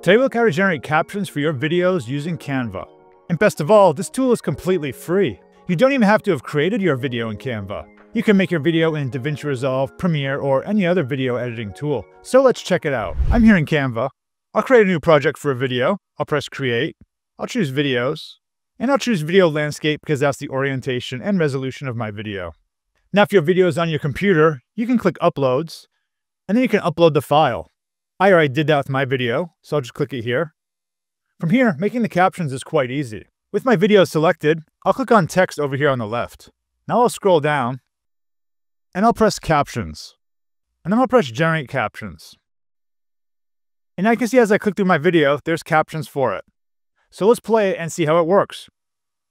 Today we'll look how to generate captions for your videos using Canva. And best of all, this tool is completely free. You don't even have to have created your video in Canva. You can make your video in DaVinci Resolve, Premiere, or any other video editing tool. So let's check it out. I'm here in Canva. I'll create a new project for a video. I'll press create. I'll choose videos. And I'll choose video landscape because that's the orientation and resolution of my video. Now if your video is on your computer, you can click uploads and then you can upload the file. I already did that with my video, so I'll just click it here. From here, making the captions is quite easy. With my video selected, I'll click on text over here on the left. Now I'll scroll down, and I'll press captions. And then I'll press generate captions. And you can see as I click through my video, there's captions for it. So let's play it and see how it works.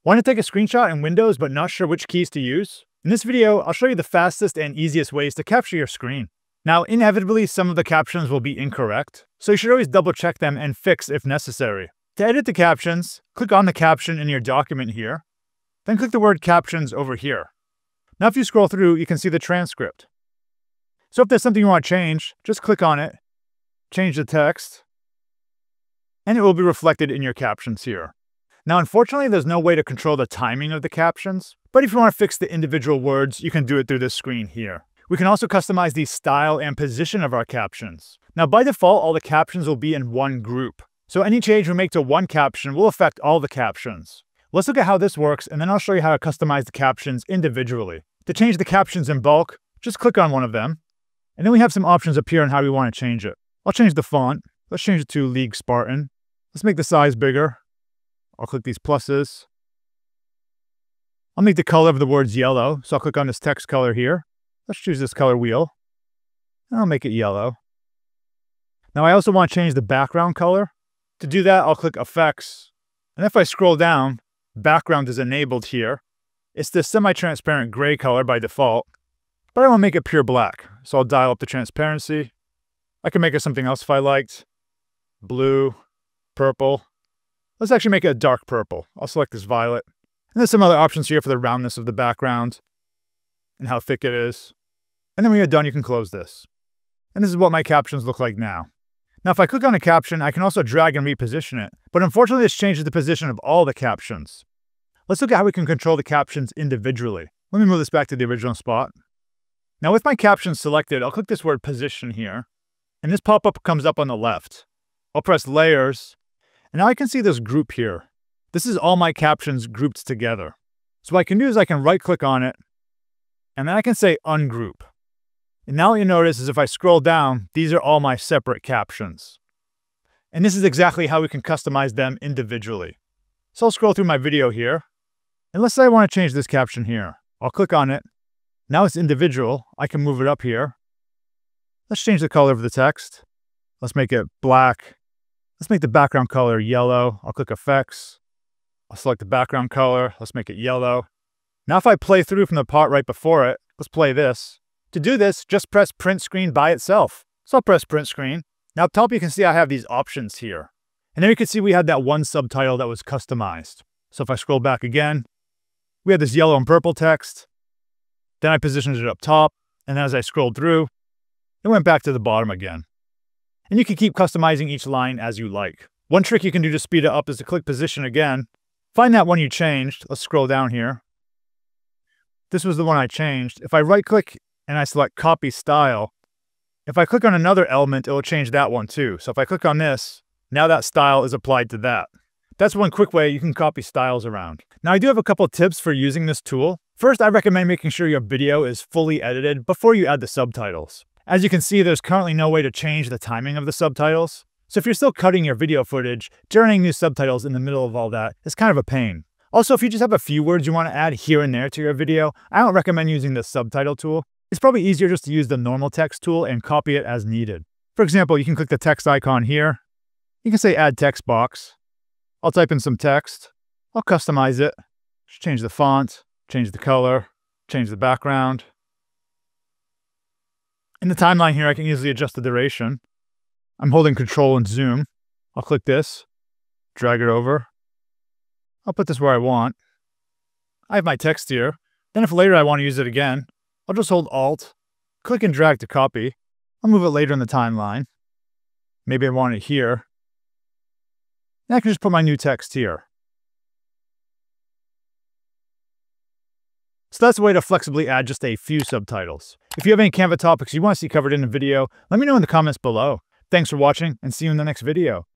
Want to take a screenshot in Windows but not sure which keys to use? In this video, I'll show you the fastest and easiest ways to capture your screen. Now, inevitably, some of the captions will be incorrect, so you should always double check them and fix if necessary. To edit the captions, click on the caption in your document here, then click the word captions over here. Now if you scroll through, you can see the transcript. So if there's something you want to change, just click on it, change the text, and it will be reflected in your captions here. Now unfortunately, there's no way to control the timing of the captions, but if you want to fix the individual words, you can do it through this screen here. We can also customize the style and position of our captions. Now by default, all the captions will be in one group. So any change we make to one caption will affect all the captions. Let's look at how this works and then I'll show you how to customize the captions individually. To change the captions in bulk, just click on one of them. And then we have some options up here on how we want to change it. I'll change the font. Let's change it to League Spartan. Let's make the size bigger. I'll click these pluses. I'll make the color of the words yellow, so I'll click on this text color here. Let's choose this color wheel. I'll make it yellow. Now I also want to change the background color. To do that, I'll click Effects. And if I scroll down, Background is enabled here. It's the semi-transparent gray color by default, but I want to make it pure black. So I'll dial up the transparency. I can make it something else if I liked. Blue, purple. Let's actually make it a dark purple. I'll select this violet. And there's some other options here for the roundness of the background and how thick it is. And then when you're done, you can close this. And this is what my captions look like now. Now, if I click on a caption, I can also drag and reposition it. But unfortunately, this changes the position of all the captions. Let's look at how we can control the captions individually. Let me move this back to the original spot. Now with my captions selected, I'll click this word position here. And this pop-up comes up on the left. I'll press layers. And now I can see this group here. This is all my captions grouped together. So what I can do is I can right click on it. And then I can say ungroup. And now what you notice is if I scroll down, these are all my separate captions. And this is exactly how we can customize them individually. So I'll scroll through my video here. And let's say I want to change this caption here. I'll click on it. Now it's individual. I can move it up here. Let's change the color of the text. Let's make it black. Let's make the background color yellow. I'll click effects. I'll select the background color. Let's make it yellow. Now if I play through from the part right before it, let's play this. To do this, just press print screen by itself. So I'll press print screen. Now up top you can see I have these options here. And there you can see we had that one subtitle that was customized. So if I scroll back again, we had this yellow and purple text. Then I positioned it up top. And as I scrolled through, it went back to the bottom again. And you can keep customizing each line as you like. One trick you can do to speed it up is to click position again. Find that one you changed. Let's scroll down here. This was the one I changed. If I right click and I select copy style, if I click on another element, it will change that one too. So if I click on this, now that style is applied to that. That's one quick way you can copy styles around. Now I do have a couple tips for using this tool. First, I recommend making sure your video is fully edited before you add the subtitles. As you can see, there's currently no way to change the timing of the subtitles. So if you're still cutting your video footage, generating new subtitles in the middle of all that is kind of a pain. Also, if you just have a few words you want to add here and there to your video, I don't recommend using the subtitle tool. It's probably easier just to use the normal text tool and copy it as needed. For example, you can click the text icon here. You can say add text box. I'll type in some text. I'll customize it. Just change the font, change the color, change the background. In the timeline here, I can easily adjust the duration. I'm holding control and zoom. I'll click this, drag it over. I'll put this where I want. I have my text here. Then if later I want to use it again, I'll just hold Alt, click and drag to copy. I'll move it later in the timeline. Maybe I want it here. and I can just put my new text here. So that's a way to flexibly add just a few subtitles. If you have any Canva topics you want to see covered in a video, let me know in the comments below. Thanks for watching, and see you in the next video.